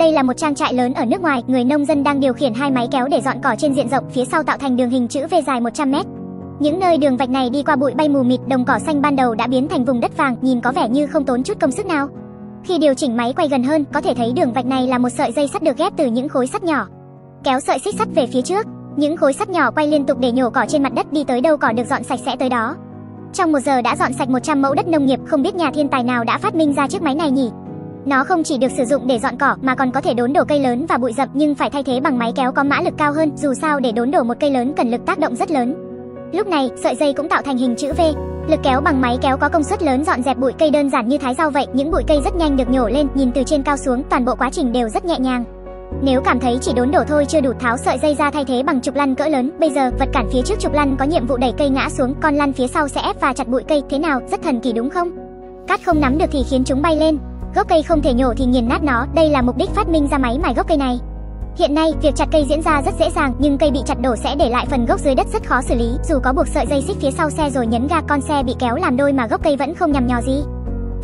Đây là một trang trại lớn ở nước ngoài, người nông dân đang điều khiển hai máy kéo để dọn cỏ trên diện rộng, phía sau tạo thành đường hình chữ V dài 100 mét. Những nơi đường vạch này đi qua bụi bay mù mịt, đồng cỏ xanh ban đầu đã biến thành vùng đất vàng, nhìn có vẻ như không tốn chút công sức nào. Khi điều chỉnh máy quay gần hơn, có thể thấy đường vạch này là một sợi dây sắt được ghép từ những khối sắt nhỏ. Kéo sợi xích sắt về phía trước, những khối sắt nhỏ quay liên tục để nhổ cỏ trên mặt đất đi tới đâu cỏ được dọn sạch sẽ tới đó. Trong một giờ đã dọn sạch 100 mẫu đất nông nghiệp, không biết nhà thiên tài nào đã phát minh ra chiếc máy này nhỉ? Nó không chỉ được sử dụng để dọn cỏ mà còn có thể đốn đổ cây lớn và bụi rậm nhưng phải thay thế bằng máy kéo có mã lực cao hơn, dù sao để đốn đổ một cây lớn cần lực tác động rất lớn. Lúc này, sợi dây cũng tạo thành hình chữ V. Lực kéo bằng máy kéo có công suất lớn dọn dẹp bụi cây đơn giản như thái rau vậy, những bụi cây rất nhanh được nhổ lên, nhìn từ trên cao xuống, toàn bộ quá trình đều rất nhẹ nhàng. Nếu cảm thấy chỉ đốn đổ thôi chưa đủ tháo sợi dây ra thay thế bằng trục lăn cỡ lớn, bây giờ vật cản phía trước trục lăn có nhiệm vụ đẩy cây ngã xuống, con lăn phía sau sẽ ép và chặt bụi cây, thế nào, rất thần kỳ đúng không? Cát không nắm được thì khiến chúng bay lên, gốc cây không thể nhổ thì nghiền nát nó, đây là mục đích phát minh ra máy mài gốc cây này. Hiện nay, việc chặt cây diễn ra rất dễ dàng, nhưng cây bị chặt đổ sẽ để lại phần gốc dưới đất rất khó xử lý, dù có buộc sợi dây xích phía sau xe rồi nhấn ga con xe bị kéo làm đôi mà gốc cây vẫn không nhằm nhò gì.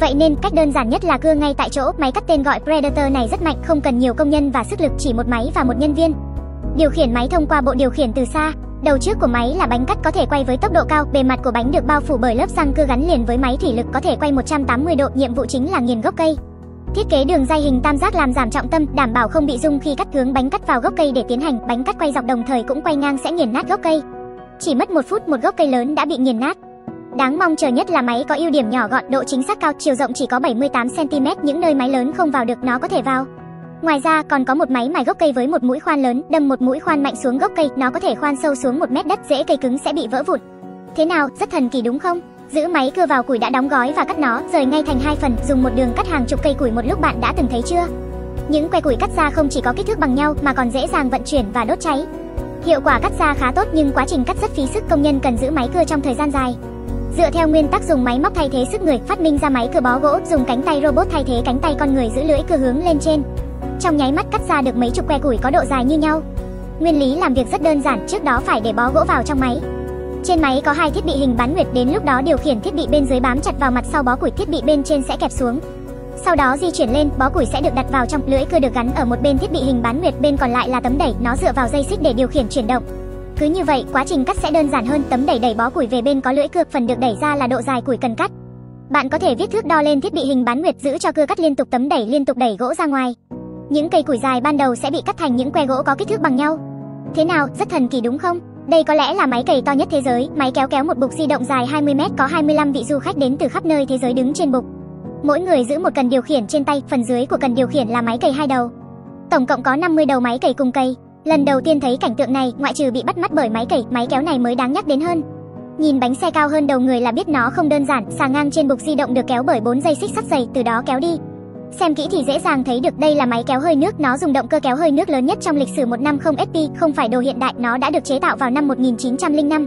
Vậy nên, cách đơn giản nhất là cưa ngay tại chỗ, máy cắt tên gọi Predator này rất mạnh, không cần nhiều công nhân và sức lực, chỉ một máy và một nhân viên. Điều khiển máy thông qua bộ điều khiển từ xa. Đầu trước của máy là bánh cắt có thể quay với tốc độ cao, bề mặt của bánh được bao phủ bởi lớp răng cưa gắn liền với máy thủy lực có thể quay 180 độ, nhiệm vụ chính là nghiền gốc cây. Thiết kế đường dây hình tam giác làm giảm trọng tâm, đảm bảo không bị rung khi cắt hướng bánh cắt vào gốc cây để tiến hành, bánh cắt quay dọc đồng thời cũng quay ngang sẽ nghiền nát gốc cây. Chỉ mất một phút một gốc cây lớn đã bị nghiền nát. Đáng mong chờ nhất là máy có ưu điểm nhỏ gọn, độ chính xác cao, chiều rộng chỉ có 78 cm, những nơi máy lớn không vào được nó có thể vào. Ngoài ra còn có một máy mài gốc cây với một mũi khoan lớn, đâm một mũi khoan mạnh xuống gốc cây, nó có thể khoan sâu xuống một mét đất, dễ cây cứng sẽ bị vỡ vụn. Thế nào, rất thần kỳ đúng không? Giữ máy cưa vào củi đã đóng gói và cắt nó, rời ngay thành hai phần, dùng một đường cắt hàng chục cây củi một lúc bạn đã từng thấy chưa? Những que củi cắt ra không chỉ có kích thước bằng nhau mà còn dễ dàng vận chuyển và đốt cháy. Hiệu quả cắt ra khá tốt nhưng quá trình cắt rất phí sức, công nhân cần giữ máy cưa trong thời gian dài. Dựa theo nguyên tắc dùng máy móc thay thế sức người, phát minh ra máy cưa bó gỗ, dùng cánh tay robot thay thế cánh tay con người giữ lưỡi cưa hướng lên trên. Trong nháy mắt cắt ra được mấy chục que củi có độ dài như nhau. Nguyên lý làm việc rất đơn giản, trước đó phải để bó gỗ vào trong máy. Trên máy có hai thiết bị hình bán nguyệt, đến lúc đó điều khiển thiết bị bên dưới bám chặt vào mặt sau bó củi, thiết bị bên trên sẽ kẹp xuống. Sau đó di chuyển lên, bó củi sẽ được đặt vào trong, lưỡi cưa được gắn ở một bên thiết bị hình bán nguyệt, bên còn lại là tấm đẩy, nó dựa vào dây xích để điều khiển chuyển động. Cứ như vậy, quá trình cắt sẽ đơn giản hơn, tấm đẩy đẩy bó củi về bên có lưỡi cưa, phần được đẩy ra là độ dài củi cần cắt. Bạn có thể viết thước đo lên thiết bị hình bán nguyệt giữ cho cưa cắt liên tục tấm đẩy liên tục đẩy gỗ ra ngoài. Những cây củi dài ban đầu sẽ bị cắt thành những que gỗ có kích thước bằng nhau. Thế nào, rất thần kỳ đúng không? Đây có lẽ là máy cày to nhất thế giới, máy kéo kéo một bục di động dài 20 mét có 25 vị du khách đến từ khắp nơi thế giới đứng trên bục. Mỗi người giữ một cần điều khiển trên tay, phần dưới của cần điều khiển là máy cày hai đầu. Tổng cộng có 50 đầu máy cày cùng cày. Lần đầu tiên thấy cảnh tượng này, ngoại trừ bị bắt mắt bởi máy cày, máy kéo này mới đáng nhắc đến hơn. Nhìn bánh xe cao hơn đầu người là biết nó không đơn giản, xà ngang trên bục di động được kéo bởi 4 dây xích sắt dày, từ đó kéo đi. Xem kỹ thì dễ dàng thấy được đây là máy kéo hơi nước, nó dùng động cơ kéo hơi nước lớn nhất trong lịch sử 150 SP, không phải đồ hiện đại, nó đã được chế tạo vào năm 1905.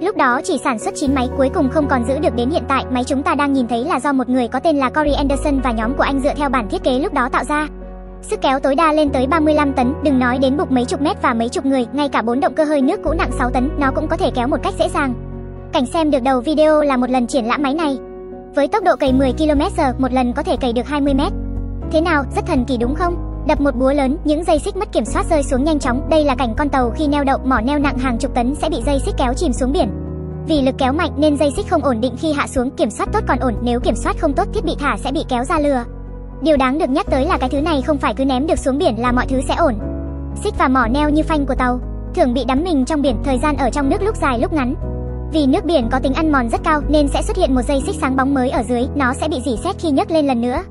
Lúc đó chỉ sản xuất 9 máy, cuối cùng không còn giữ được đến hiện tại, máy chúng ta đang nhìn thấy là do một người có tên là Corey Anderson và nhóm của anh dựa theo bản thiết kế lúc đó tạo ra. Sức kéo tối đa lên tới 35 tấn, đừng nói đến bục mấy chục mét và mấy chục người, ngay cả bốn động cơ hơi nước cũ nặng 6 tấn, nó cũng có thể kéo một cách dễ dàng. Cảnh xem được đầu video là một lần triển lãm máy này. Với tốc độ cày 10 km/h, một lần có thể cày được 20 mét. Thế nào, rất thần kỳ đúng không? Đập một búa lớn, những dây xích mất kiểm soát rơi xuống nhanh chóng. Đây là cảnh con tàu khi neo đậu, mỏ neo nặng hàng chục tấn sẽ bị dây xích kéo chìm xuống biển. Vì lực kéo mạnh nên dây xích không ổn định khi hạ xuống, kiểm soát tốt còn ổn, nếu kiểm soát không tốt thiết bị thả sẽ bị kéo ra lừa. Điều đáng được nhắc tới là cái thứ này không phải cứ ném được xuống biển là mọi thứ sẽ ổn. Xích và mỏ neo như phanh của tàu, thường bị đắm mình trong biển, thời gian ở trong nước lúc dài lúc ngắn. Vì nước biển có tính ăn mòn rất cao nên sẽ xuất hiện một dây xích sáng bóng mới ở dưới, nó sẽ bị dỉ xét khi nhấc lên lần nữa.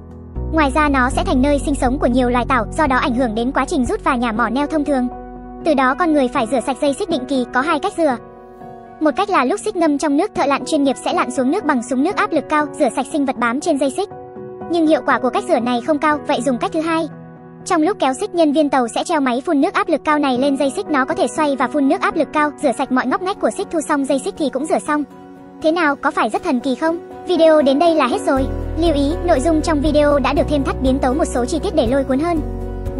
Ngoài ra nó sẽ thành nơi sinh sống của nhiều loài tảo, do đó ảnh hưởng đến quá trình rút và nhả mỏ neo thông thường. Từ đó con người phải rửa sạch dây xích định kỳ, có hai cách rửa. Một cách là lúc xích ngâm trong nước, thợ lặn chuyên nghiệp sẽ lặn xuống nước bằng súng nước áp lực cao, rửa sạch sinh vật bám trên dây xích. Nhưng hiệu quả của cách rửa này không cao, vậy dùng cách thứ hai. Trong lúc kéo xích, nhân viên tàu sẽ treo máy phun nước áp lực cao này lên dây xích, nó có thể xoay và phun nước áp lực cao, rửa sạch mọi ngóc ngách của xích, thu xong dây xích thì cũng rửa xong. Thế nào, có phải rất thần kỳ không? Video đến đây là hết rồi. Lưu ý, nội dung trong video đã được thêm thắt biến tấu một số chi tiết để lôi cuốn hơn.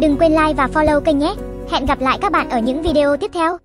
Đừng quên like và follow kênh nhé. Hẹn gặp lại các bạn ở những video tiếp theo.